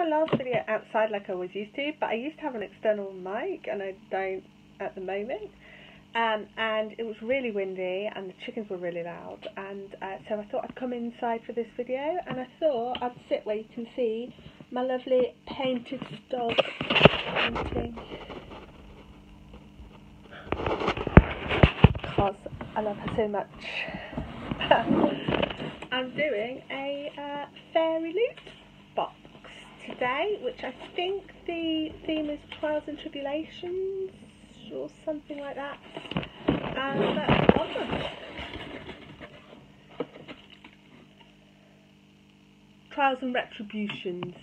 my last video outside like I always used to, but I used to have an external mic and I don't at the moment. Um, and it was really windy and the chickens were really loud and uh, so I thought I'd come inside for this video and I thought I'd sit where you can see my lovely painted dog painting because I love her so much. I'm doing a uh, fairy box today which I think the theme is trials and tribulations or something like that. And that's awesome. Trials and retributions.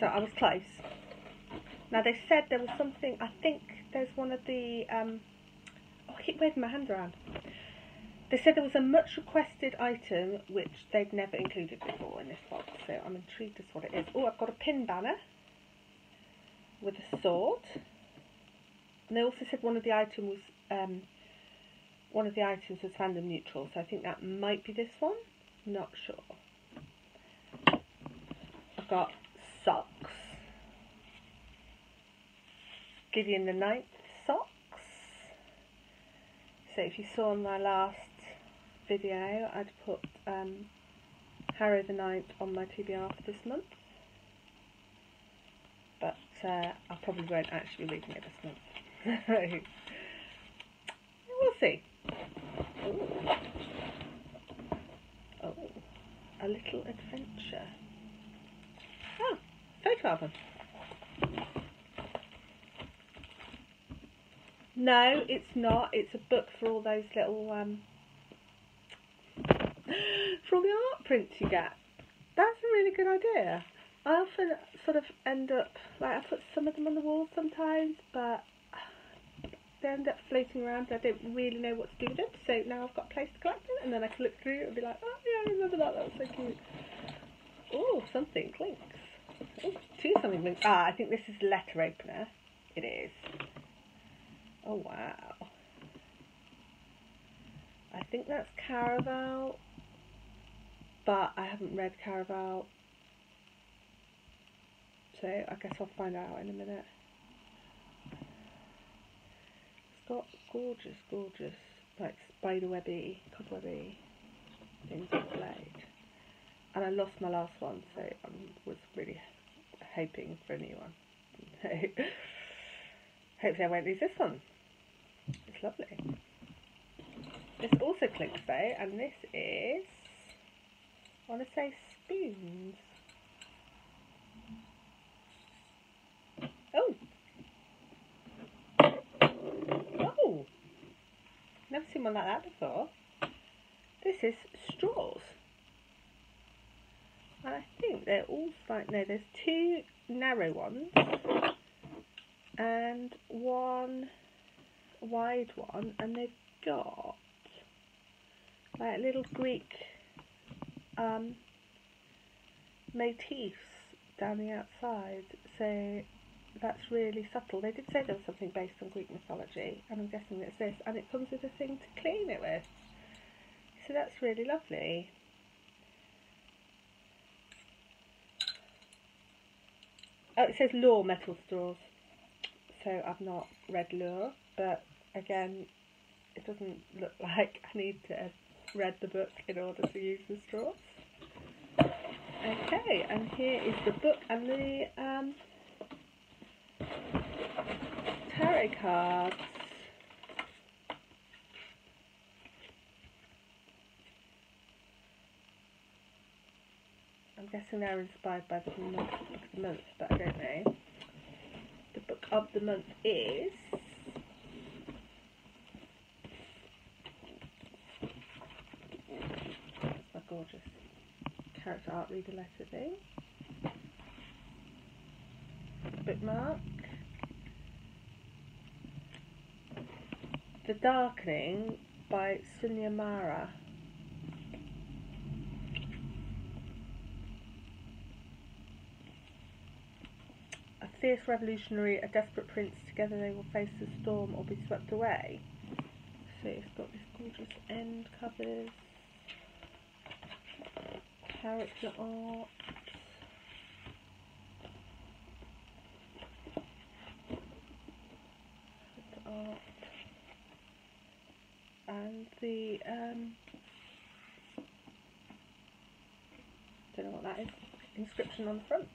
So I was close. Now they said there was something. I think there's one of the. Um, oh, I keep waving my hand around. They said there was a much requested item which they'd never included before in this box, so I'm intrigued as to what it is. Oh, I've got a pin banner with a sword. And they also said one of the items was um, one of the items was fandom neutral, so I think that might be this one. Not sure. I've got socks. Gideon the Ninth socks. So if you saw in my last video, I'd put um, Harrow the Ninth on my TBR for this month. But uh, I probably won't actually be reading it this month. we'll see. Ooh. Oh, a little adventure. Oh, photo album. No, it's not. It's a book for all those little um, for all the art prints you get. That's a really good idea. I often sort of end up like I put some of them on the wall sometimes, but they end up floating around. I don't really know what to do with them, so now I've got a place to collect them, and then I can look through and be like, oh yeah, I remember that. That was so cute. Oh, something clinks. Two something clinks. Ah, I think this is letter opener. It is. Oh wow. I think that's Caraval, but I haven't read Caraval, so I guess I'll find out in a minute. It's got gorgeous, gorgeous, like spiderwebby, cobwebby things displayed. And I lost my last one, so I was really hoping for a new one. So Hopefully I won't lose this one. It's lovely. This also clinks though, and this is, I want to say spoons. Oh, Oh! Never seen one like that before. This is straws. And I think they're all like, no, there's two narrow ones and one wide one, and they've got like little Greek um, motifs down the outside. So that's really subtle. They did say there was something based on Greek mythology, and I'm guessing it's this, and it comes with a thing to clean it with. So that's really lovely. Oh, it says Lore Metal Straws, so I've not read Lore, but again, it doesn't look like I need to read the book in order to use the straws. Okay, and here is the book and the um, tarot cards. I'm guessing they're inspired by the book of the month, but I don't know. The book of the month is a gorgeous character art reader letter thing. Bookmark. The Darkening by Sunya Mara. A fierce revolutionary, a desperate prince, together they will face the storm or be swept away. So it's got this gorgeous end covers, character art. Art. And the, um, don't know what that is, inscription on the front.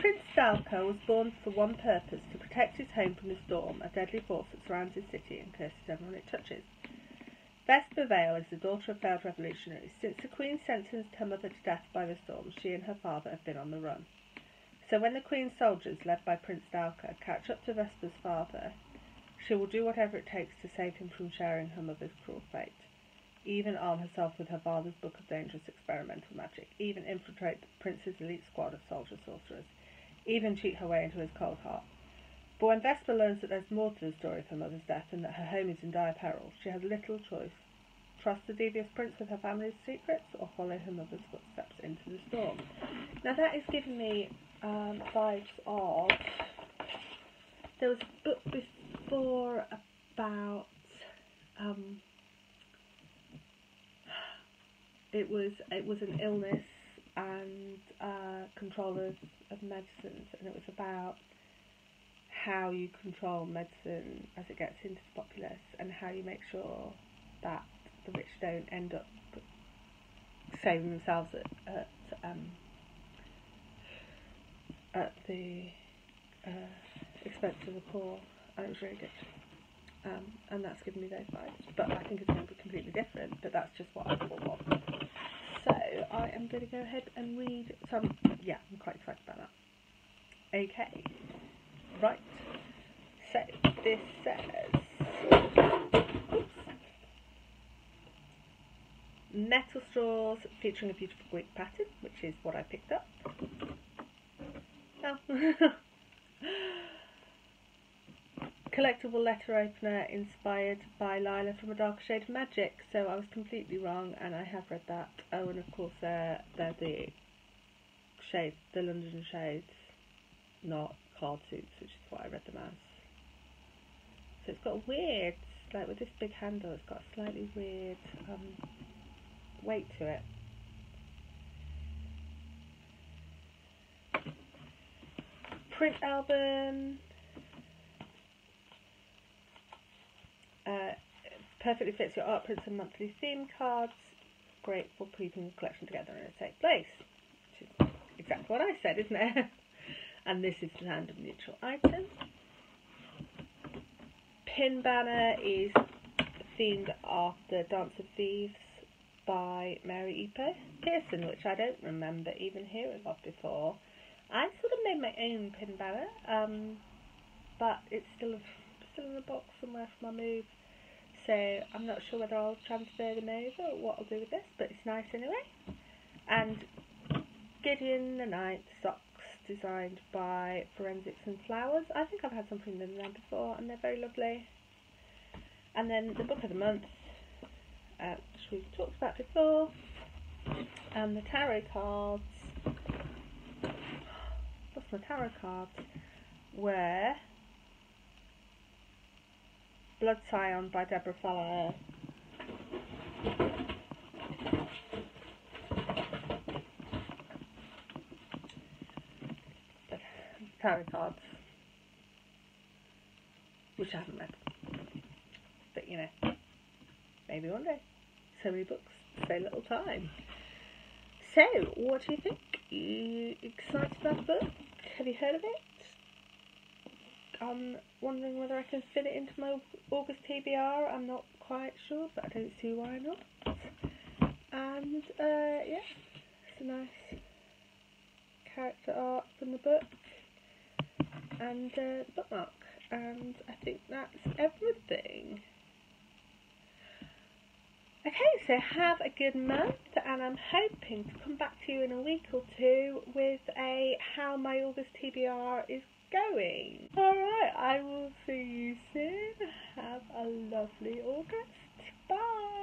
Prince Dalca was born for one purpose, to protect his home from the storm, a deadly force that surrounds his city and curses everyone it touches. Vesper Vale is the daughter of failed revolutionaries. Since the Queen sentenced her mother to death by the storm, she and her father have been on the run. So when the Queen's soldiers, led by Prince Dalca, catch up to Vesper's father, she will do whatever it takes to save him from sharing her mother's cruel fate. Even arm herself with her father's book of dangerous experimental magic, even infiltrate the prince's elite squad of soldier sorcerers, even cheat her way into his cold heart. But when Vesper learns that there's more to the story of her mother's death and that her home is in dire peril, she has little choice. Trust the devious prince with her family's secrets or follow her mother's footsteps into the storm. Now that is giving me um, vibes of... There was a book before about... Um, it was it was an illness and uh, control of, of medicines and it was about how you control medicine as it gets into the populace and how you make sure that the rich don't end up saving themselves at, at, um, at the uh, expense of the poor. And it was really good. Um, and that's given me those vibes. But I think it's going to be completely different, but that's just what I thought of. So I am going to go ahead and read some. Yeah, I'm quite excited about that. Okay. Right. So this says oops, metal straws featuring a beautiful Greek pattern, which is what I picked up. Oh. Collectible letter opener inspired by Lila from A Darker Shade of Magic. So I was completely wrong, and I have read that. Oh, and of course they're they're the shades, the London shades, not suits, which is what I read them as. So it's got a weird, like with this big handle, it's got a slightly weird um, weight to it. Print album. Uh, perfectly fits your art prints and monthly theme cards. Great for keeping the collection together in a safe place. Which is exactly what I said, isn't it? and this is Land of Neutral Items. Pin banner is themed after Dance of Thieves by Mary E. Pearson, which I don't remember even hearing of before. I sort of made my own pin banner, um, but it's still a, still in a box somewhere from my move. So I'm not sure whether I'll transfer them over or what I'll do with this, but it's nice anyway. And Gideon the Ninth socks designed by Forensics and Flowers. I think I've had something from them before and they're very lovely. And then the book of the month, uh, which we've talked about before, and the tarot cards. What's my tarot cards? Were Blood Scion by Deborah Falaye. Tarot cards, which I haven't read. But you know, maybe one day. So many books, so little time. So, what do you think? You excited about the book? Have you heard of it? I'm wondering whether I can fit it into my August TBR. I'm not quite sure, but I don't see why not. And uh, yeah, it's a nice character art from the book and uh, bookmark. And I think that's everything. Okay, so have a good month, and I'm hoping to come back to you in a week or two with a how my August TBR is going. Alright, I will see you soon. Have a lovely August. Bye.